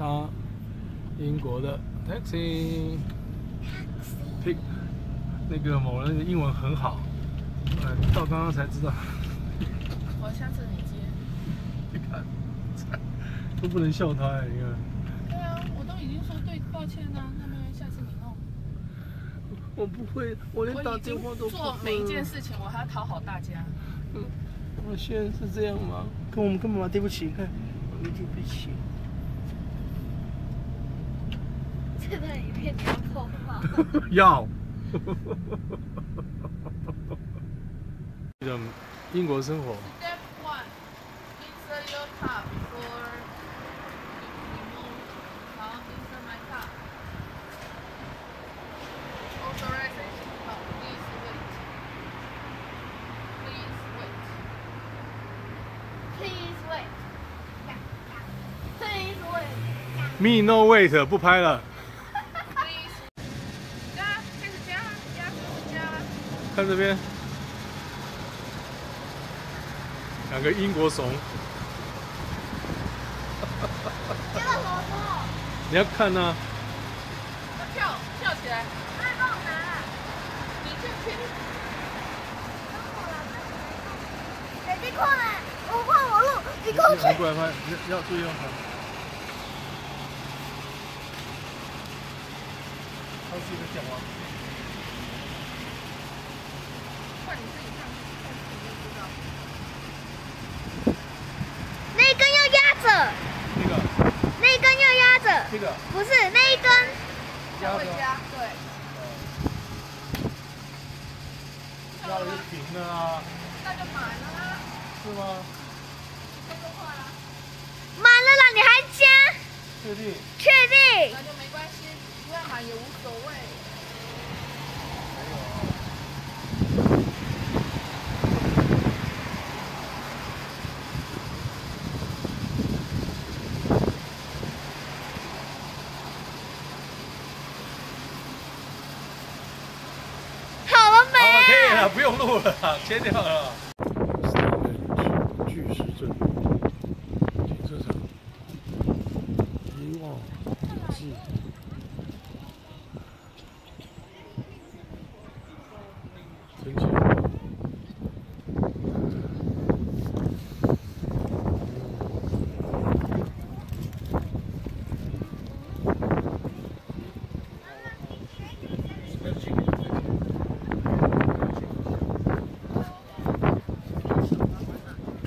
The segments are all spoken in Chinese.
搭英国的 taxi。Pick 那个某人的英文很好，呃，到刚刚才知道。我下次你接。你看，都不能笑他哎，你看。对啊，我都已经说对，抱歉啊，那么下次你弄。我不会，我连打电话都做每一件事情，我还要讨好大家。嗯，我现在是这样吗？跟我们跟妈妈对不起，看，对不起。这段影片你要播吗？要。英国生活。Me no wait，不拍了。加，开始加，加，加。看这边，两个英国怂。你要看呢。要跳，跳起来。快帮我拿。你去拼。哎，你快，我换我路，你过去。过来拍，要注意哦。他是一个讲话。换你自己看，看你就知道。那一根要压着。那个。那一根要压着。这个。不是那一根。压回家，对。压了就停了啊。那就满了啦。是吗？这么快啊？满了啦，你还加？确定。确定。那就没关系。不要买也无所谓。好了没？好不用录了，切掉了。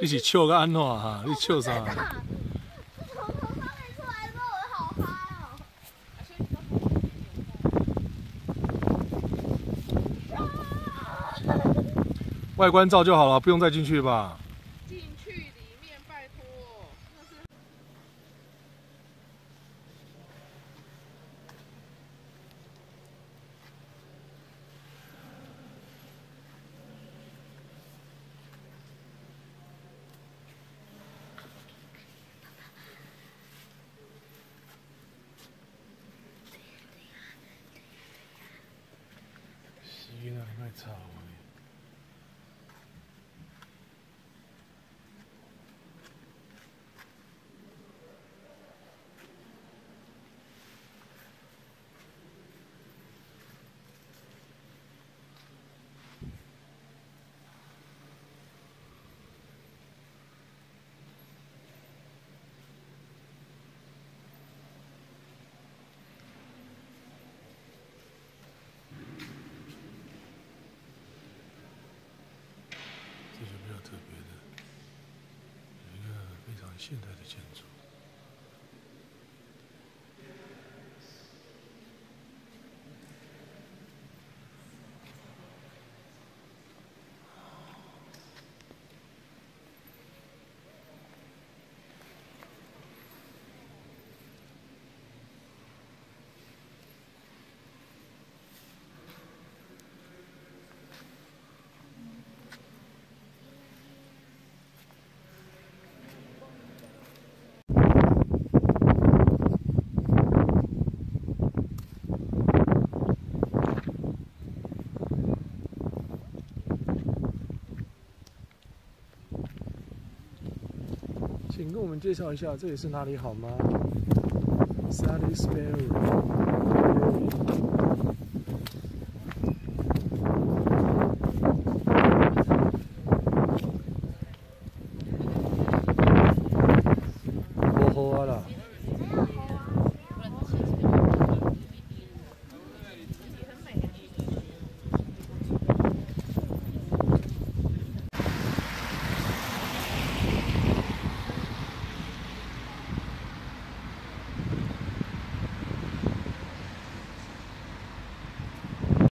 你是笑个安怎哈？你笑啥？外观照就好了，不用再进去吧？进去里面，拜托，那是是啊，特别的，一个非常现代的建筑。请跟我介绍一下，这里是哪里好吗？Salisbury。